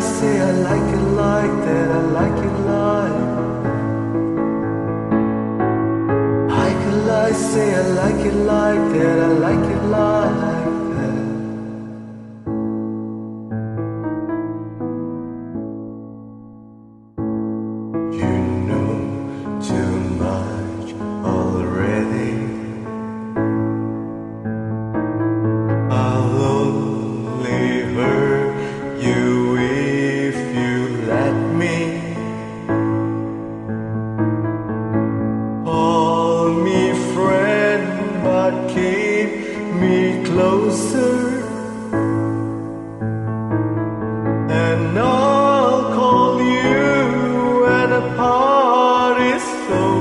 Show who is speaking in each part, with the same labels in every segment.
Speaker 1: say I like it like that, I like it like. I could lie, say I like it like that, I like it like closer. And I'll call you when the party's over.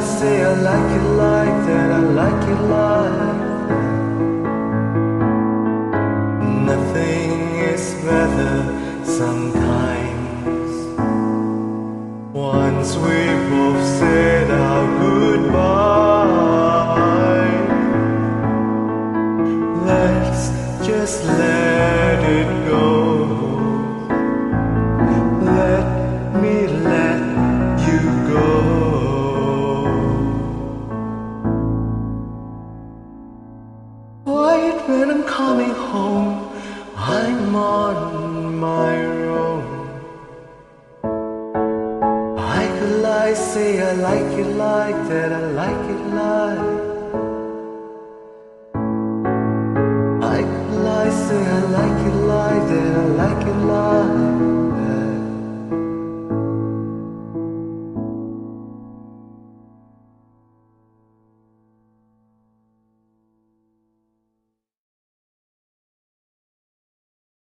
Speaker 1: Lie, say I like it like that, I like it like. Nothing is better sometimes. Lie, say I like it like that, I like it like. I lie, say I like it like that, I like it like.